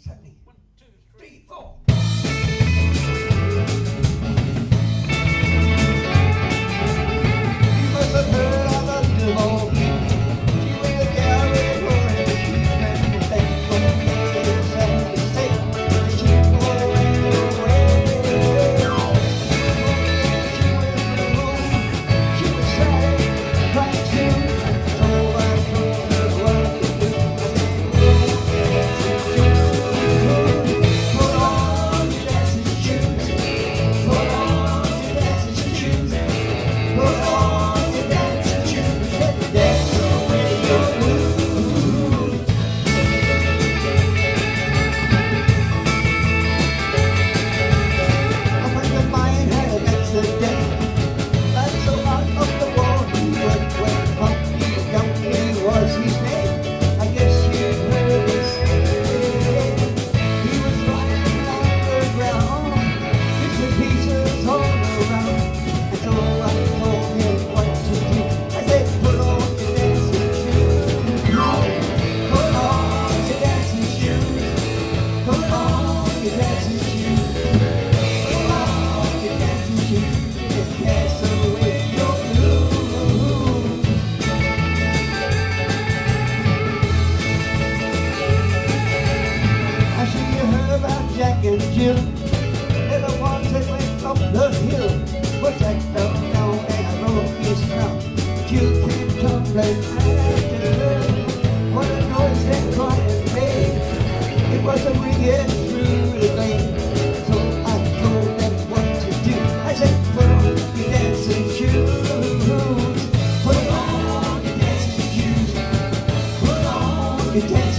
salí. chill. They're the ones that went up the hill. But I don't know I know now. But you can't come after. What a noise that crying made. It was a ringing through the lane. So I what to do. I said, put on your dancing shoes. Put on your dancing shoes. Put on your.